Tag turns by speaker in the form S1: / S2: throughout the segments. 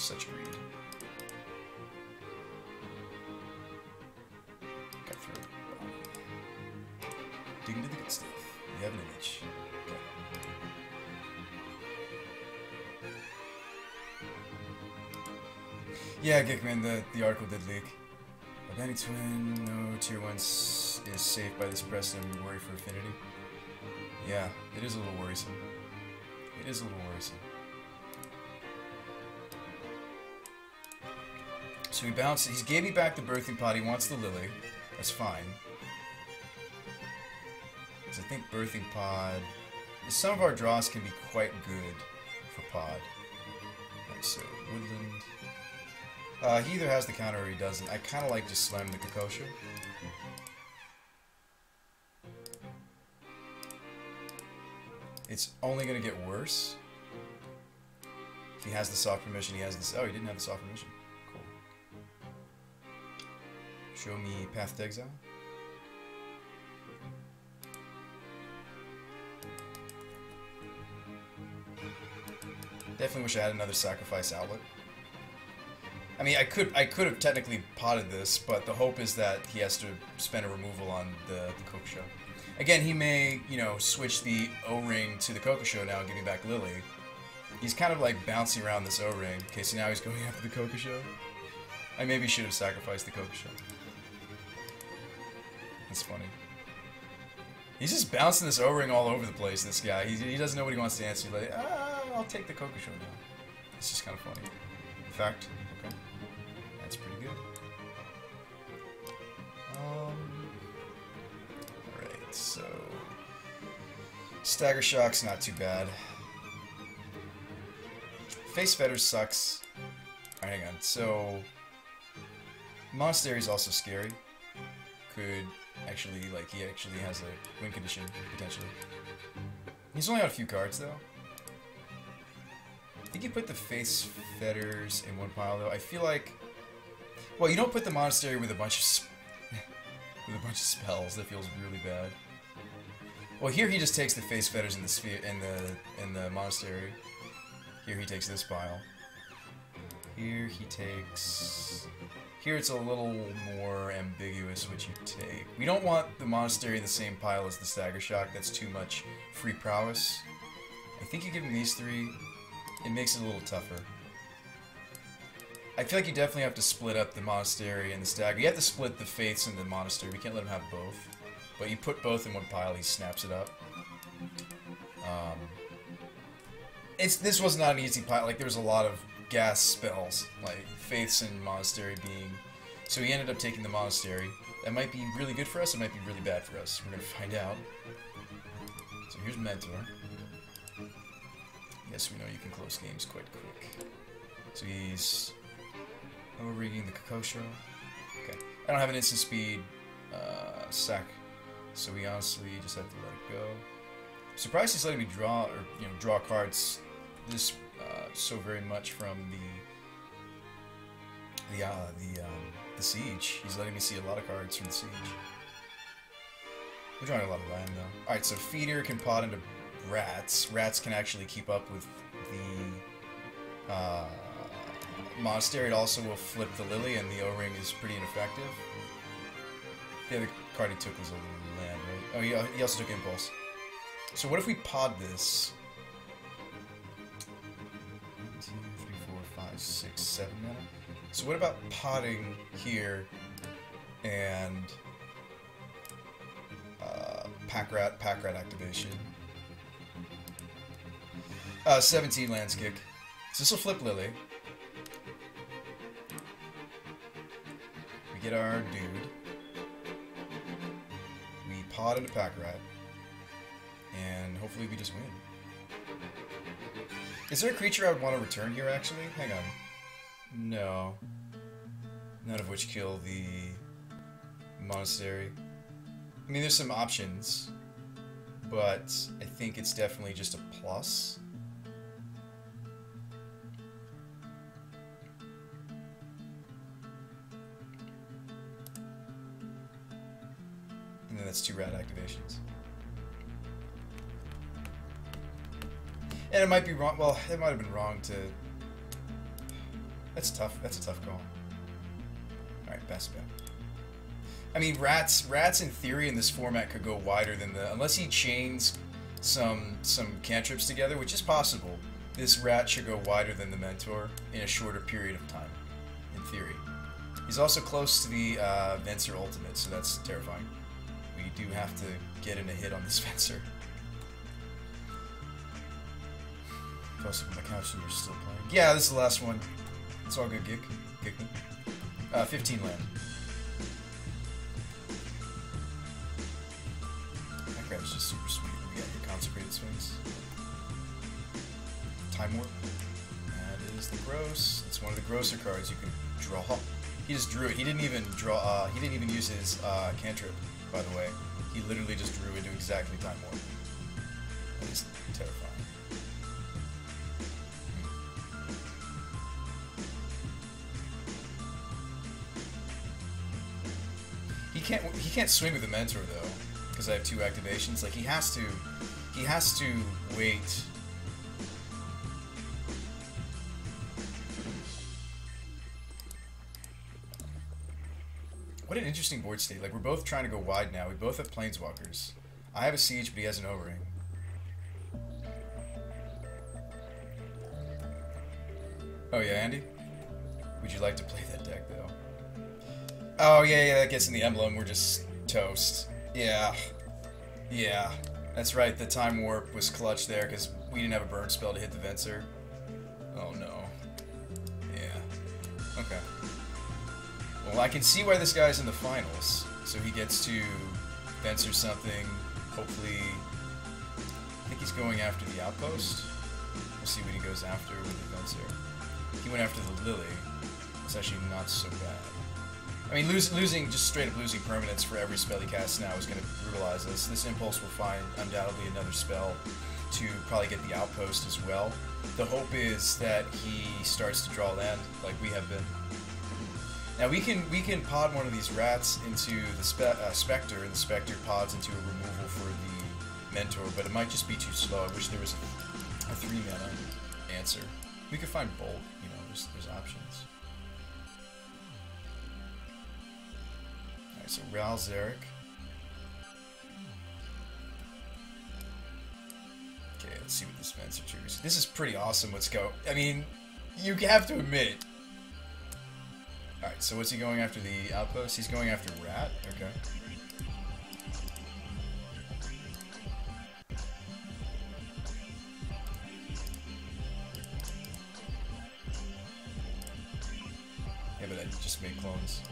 S1: Such a greed. Got through. Dig into the good stuff. You have an image. Okay. Yeah, Gickman, the, the article did leak. A Benny Twin, no tier 1 is safe by this press and worry for Affinity. Yeah, it is a little worrisome. It is a little worrisome. So he bounced. He gave me back the birthing pod. He wants the lily. That's fine. Because I think birthing pod. Some of our draws can be quite good for pod. Alright, so woodland. Uh, he either has the counter or he doesn't. I kind of like just slam the Kokusho. It's only going to get worse. If he has the soft permission, he has this. Oh, he didn't have the soft permission. Show me Path to Exile. Definitely wish I had another sacrifice outlet. I mean, I could I could have technically potted this, but the hope is that he has to spend a removal on the, the Show. Again, he may, you know, switch the O-ring to the Kokusho now and give me back Lily. He's kind of like bouncing around this O-ring. Okay, so now he's going after the Kokusho. I maybe should have sacrificed the Kokusho. That's funny. He's just bouncing this O-ring all over the place, this guy. He, he doesn't know what he wants to answer. He's like, ah, I'll take the Kokusho now. It's just kind of funny. In fact, okay. That's pretty good. Um, Alright, so... Stagger Shock's not too bad. Faith's Fetters sucks. Alright, hang on. So... Monastery's also scary. Could actually, like, he actually has a win condition, potentially. He's only got a few cards, though. I think you put the Faith's Fetters in one pile, though. I feel like... Well, you don't put the Monastery with a bunch of... with a bunch of spells. That feels really bad. Well, here he just takes the Faith's Fetters in the sphere in the in the Monastery. Here he takes this pile. Here he takes... Here it's a little more ambiguous what you take. We don't want the Monastery in the same pile as the Stagger Shock. That's too much free prowess. I think you give him these three, it makes it a little tougher. I feel like you definitely have to split up the Monastery and the Stagger. You have to split the Faiths and the Monastery. We can't let him have both. But you put both in one pile, he snaps it up. Um, it's This was not an easy pile. Like, there was a lot of gas spells, like Faiths and Monastery being... So he ended up taking the Monastery. That might be really good for us, it might be really bad for us. We're gonna find out. So here's Mentor. Yes, we know you can close games quite quick. So he's overreading the Kokusho. Okay. I don't have an instant speed uh, sack, so we honestly just have to let it go. surprised he's letting me draw or you know draw cards this so very much from the the uh, the um, the siege. He's letting me see a lot of cards from the siege. We're drawing a lot of land though. All right, so feeder can pot into rats. Rats can actually keep up with the uh, monastery. It also will flip the lily, and the O-ring is pretty ineffective. The other card he took was a land, right? Oh, he, he also took impulse. So what if we pod this? Seven mana. So what about potting here and uh, pack rat, pack rat activation? Uh, 17 lands kick. So this will flip Lily. We get our dude. We pot into pack rat. And hopefully we just win. Is there a creature I would want to return here, actually? Hang on. No. None of which kill the monastery. I mean, there's some options, but I think it's definitely just a plus. And then that's two rat activations. And it might be wrong. Well, it might have been wrong to. That's tough. That's a tough call. Alright, best bet. I mean, rats. Rats, in theory, in this format, could go wider than the unless he chains some some cantrips together, which is possible. This rat should go wider than the mentor in a shorter period of time, in theory. He's also close to the uh, Venser ultimate, so that's terrifying. We do have to get in a hit on this Venser. On the couch and still playing. Yeah, this is the last one. It's all good, Gig. Gig. Uh, 15 land. That was just super sweet. We got your Consecrated Sphinx. Time Warp. That is the Gross. It's one of the grosser cards you can draw. He just drew it. He didn't even draw. Uh, he didn't even use his uh, cantrip, by the way. He literally just drew into exactly Time Warp. That is terrifying. Can't. He can't swing with the mentor though, because I have two activations. Like he has to. He has to wait. What an interesting board state. Like we're both trying to go wide now. We both have planeswalkers. I have a siege, but he has an O-ring. Oh yeah, Andy. Would you like to play that deck though? Oh, yeah, yeah, that gets in the emblem. We're just toast. Yeah. Yeah. That's right, the Time Warp was clutch there because we didn't have a burn spell to hit the Venser. Oh, no. Yeah. Okay. Well, I can see why this guy's in the finals. So he gets to Venser something. Hopefully... I think he's going after the Outpost. We'll see what he goes after with the Venser. He went after the Lily. It's actually not so bad. I mean, lose, losing, just straight up losing permanence for every spell he casts now is going to brutalize us. This Impulse will find, undoubtedly, another spell to probably get the Outpost as well. The hope is that he starts to draw land, like we have been. Now we can we can pod one of these rats into the spe uh, Spectre, and the Spectre pods into a removal for the Mentor, but it might just be too slow. I wish there was a three mana answer. We could find Bolt, you know, there's, there's options. So Ral Zarek. Okay, let's see what this Venser triggers. This is pretty awesome. Let's go. I mean, you have to admit. Alright, so what's he going after the outpost? He's going after Rat? Okay. Yeah, but I just made clones.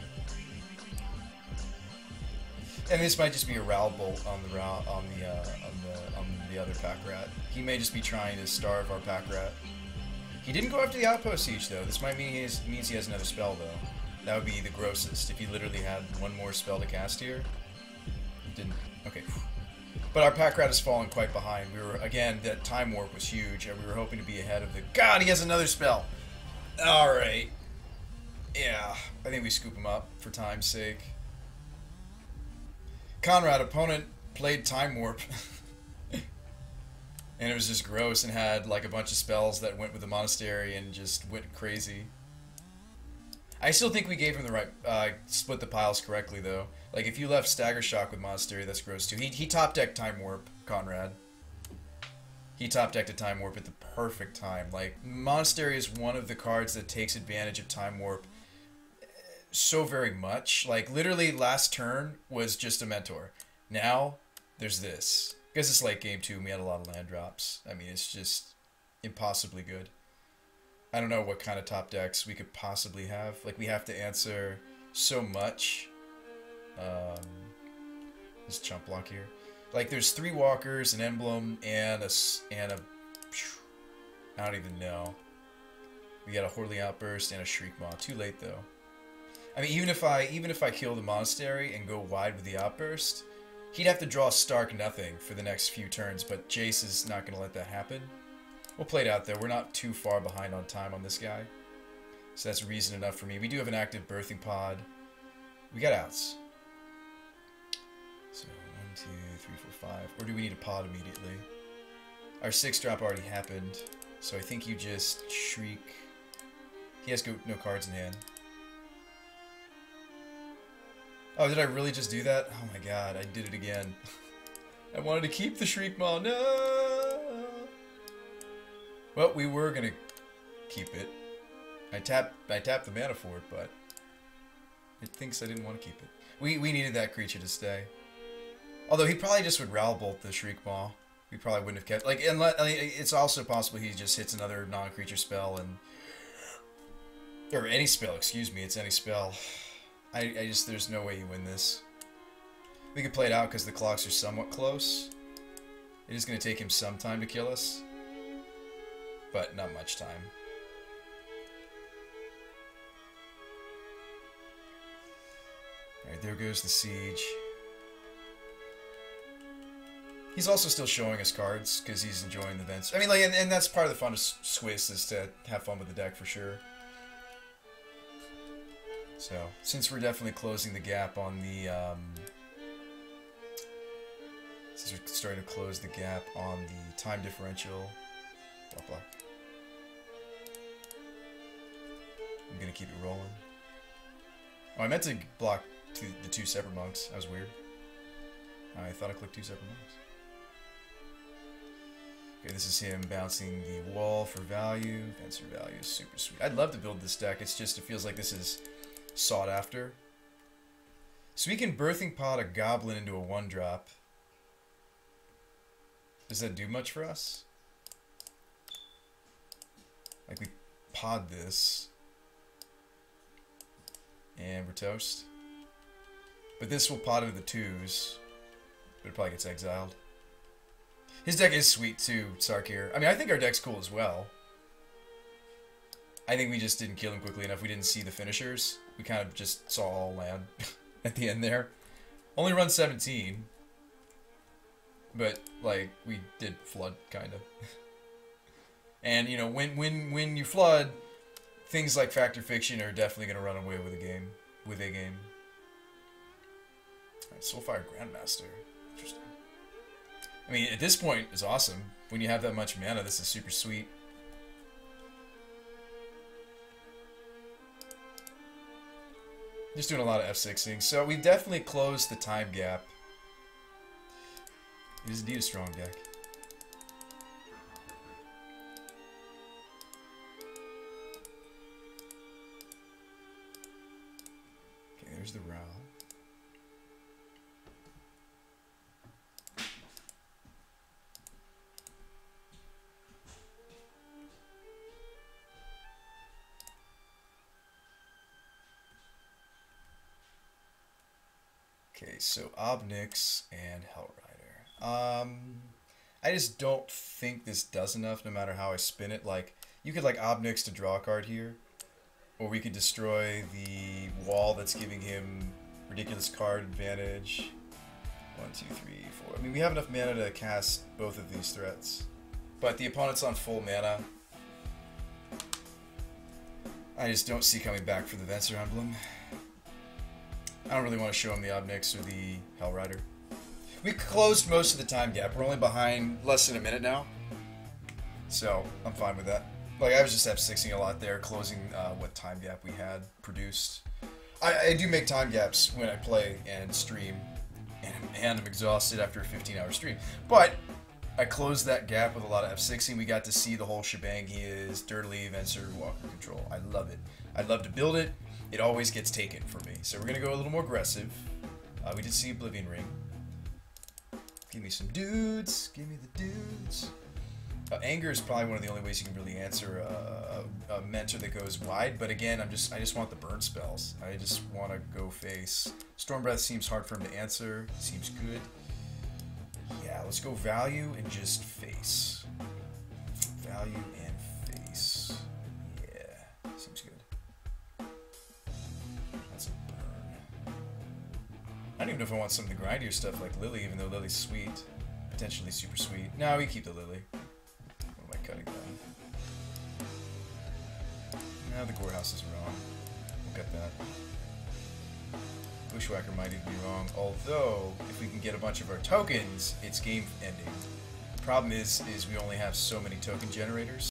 S1: And this might just be a Ral bolt on the Ral on the uh, on the on the other pack rat. He may just be trying to starve our pack rat. He didn't go after the outpost siege though. This might mean he has, means he has another spell though. That would be the grossest if he literally had one more spell to cast here. Didn't. Okay. But our pack rat has fallen quite behind. We were again that time warp was huge, and we were hoping to be ahead of the. God, he has another spell. All right. Yeah, I think we scoop him up for time's sake. Conrad, opponent played Time Warp. and it was just gross and had like a bunch of spells that went with the monastery and just went crazy. I still think we gave him the right, uh, split the piles correctly though. Like if you left Stagger Shock with Monastery, that's gross too. He, he top decked Time Warp, Conrad. He top decked a Time Warp at the perfect time. Like, Monastery is one of the cards that takes advantage of Time Warp so very much. Like literally last turn was just a mentor. Now there's this. I guess it's late game two and we had a lot of land drops. I mean it's just impossibly good. I don't know what kind of top decks we could possibly have. Like we have to answer so much. Um this chump block here. Like there's three walkers, an emblem, and a and a I don't even know. We got a Hordeling Outburst and a Shriekmaw. Too late though. I mean, even if I even if I kill the monastery and go wide with the outburst, he'd have to draw Stark nothing for the next few turns. But Jace is not going to let that happen. We'll play it out there. We're not too far behind on time on this guy, so that's reason enough for me. We do have an active birthing pod. We got outs. So one, two, three, four, five. Or do we need a pod immediately? Our six drop already happened, so I think you just shriek. He has no cards in hand. Oh, did I really just do that? Oh my god, I did it again. I wanted to keep the Shriekmaw. No! Well, we were gonna keep it. I tapped I tapped the mana for it, but it thinks I didn't want to keep it. We we needed that creature to stay. Although he probably just would Rowlbolt the Shriekmaw. We probably wouldn't have kept like unless I mean, it's also possible he just hits another non-creature spell and or any spell, excuse me, it's any spell. I, I just there's no way you win this. We could play it out because the clocks are somewhat close. It is going to take him some time to kill us. But not much time. Alright, there goes the siege. He's also still showing us cards because he's enjoying the events. I mean, like, and, and that's part of the fun of Swiss is to have fun with the deck for sure. So, since we're definitely closing the gap on the, um, since we're starting to close the gap on the time differential, blah blah. I'm gonna keep it rolling. Oh, I meant to block two, the two separate monks. That was weird. I thought I clicked two separate monks. Okay, this is him bouncing the wall for value. Venser value is super sweet. I'd love to build this deck. It's just, it feels like this is sought after. So we can Birthing Pod a Goblin into a 1-drop. Does that do much for us? Like we pod this. And we're toast. But this will pod into the twos. But it probably gets exiled. His deck is sweet too, Sarkir. I mean, I think our deck's cool as well. I think we just didn't kill him quickly enough. We didn't see the finishers. We kind of just saw all land at the end there. Only run 17. But, like, we did flood, kind of. and, you know, when, when, when you flood, things like Fact or Fiction are definitely going to run away with a game. With a game. Right, Soulfire Grandmaster. Interesting. I mean, at this point, it's awesome. When you have that much mana, this is super sweet. Just doing a lot of F6ing. So we definitely closed the time gap. It is indeed a strong deck. So Obnix and Hellrider. Um, I just don't think this does enough no matter how I spin it. Like, you could like Obnix to draw a card here. Or we could destroy the wall that's giving him ridiculous card advantage. One, two, three, four. I mean, we have enough mana to cast both of these threats. But the opponent's on full mana. I just don't see coming back for the Venser Emblem. I don't really want to show him the Ob Nixilis or the Hellrider. We closed most of the time gap. We're only behind less than a minute now. So, I'm fine with that. Like, I was just F6ing a lot there, closing uh, what time gap we had produced. I, I, do make time gaps when I play and stream, and, and I'm exhausted after a 15-hour stream. But I closed that gap with a lot of F6ing. We got to see the whole shebang he is, Dirtleaf, Venser, Walker Control. I love it. I'd love to build it it always gets taken for me. So we're going to go a little more aggressive. Uh, we did see Oblivion Ring. Give me some dudes. Give me the dudes. Uh, anger is probably one of the only ways you can really answer a, a, a, mentor that goes wide. But again, I'm just I just want the burn spells. I just want to go face. Storm Breath seems hard for him to answer. Seems good. Yeah, let's go value and just face. Value I don't even know if I want some of the grindier stuff like Lily, even though Lily's sweet. Potentially super sweet. No, we keep the Lily. What am I cutting down? Now the Gorehouse is wrong. We'll get that. Bushwhacker might even be wrong, although if we can get a bunch of our tokens, it's game ending. The problem is, is we only have so many token generators.